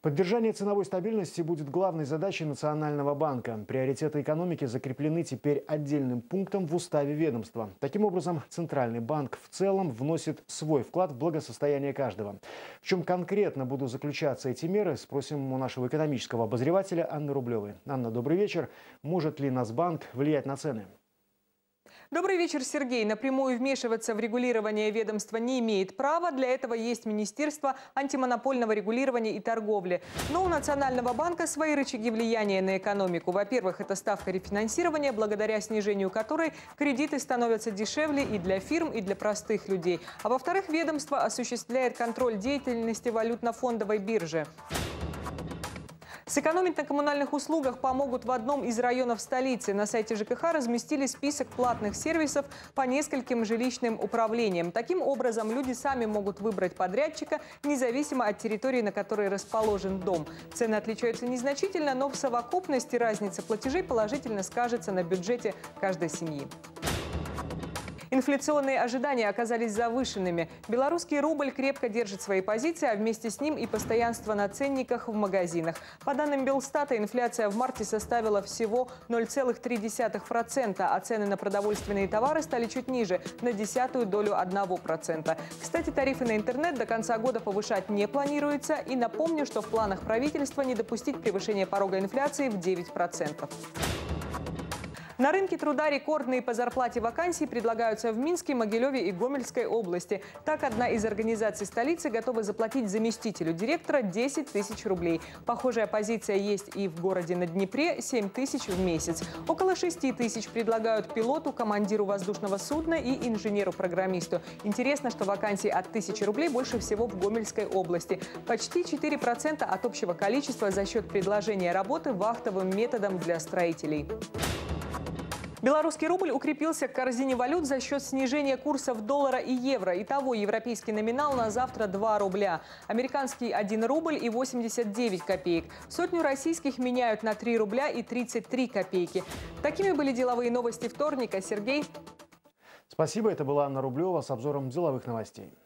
Поддержание ценовой стабильности будет главной задачей Национального банка. Приоритеты экономики закреплены теперь отдельным пунктом в уставе ведомства. Таким образом, Центральный банк в целом вносит свой вклад в благосостояние каждого. В чем конкретно будут заключаться эти меры, спросим у нашего экономического обозревателя Анны Рублевой. Анна, добрый вечер. Может ли Нацбанк влиять на цены? Добрый вечер, Сергей. Напрямую вмешиваться в регулирование ведомства не имеет права. Для этого есть Министерство антимонопольного регулирования и торговли. Но у Национального банка свои рычаги влияния на экономику. Во-первых, это ставка рефинансирования, благодаря снижению которой кредиты становятся дешевле и для фирм, и для простых людей. А во-вторых, ведомство осуществляет контроль деятельности валютно-фондовой биржи. Сэкономить на коммунальных услугах помогут в одном из районов столицы. На сайте ЖКХ разместили список платных сервисов по нескольким жилищным управлениям. Таким образом, люди сами могут выбрать подрядчика, независимо от территории, на которой расположен дом. Цены отличаются незначительно, но в совокупности разница платежей положительно скажется на бюджете каждой семьи. Инфляционные ожидания оказались завышенными. Белорусский рубль крепко держит свои позиции, а вместе с ним и постоянство на ценниках в магазинах. По данным Белстата, инфляция в марте составила всего 0,3%, а цены на продовольственные товары стали чуть ниже, на десятую долю 1%. Кстати, тарифы на интернет до конца года повышать не планируется. И напомню, что в планах правительства не допустить превышения порога инфляции в 9%. На рынке труда рекордные по зарплате вакансии предлагаются в Минске, Могилеве и Гомельской области. Так, одна из организаций столицы готова заплатить заместителю директора 10 тысяч рублей. Похожая позиция есть и в городе на Днепре – 7 тысяч в месяц. Около 6 тысяч предлагают пилоту, командиру воздушного судна и инженеру-программисту. Интересно, что вакансий от 1000 рублей больше всего в Гомельской области. Почти 4% от общего количества за счет предложения работы вахтовым методом для строителей. Белорусский рубль укрепился к корзине валют за счет снижения курсов доллара и евро. Итого европейский номинал на завтра 2 рубля. Американский 1 рубль и 89 копеек. Сотню российских меняют на 3 рубля и 33 копейки. Такими были деловые новости вторника. Сергей. Спасибо. Это была Анна Рублева с обзором деловых новостей.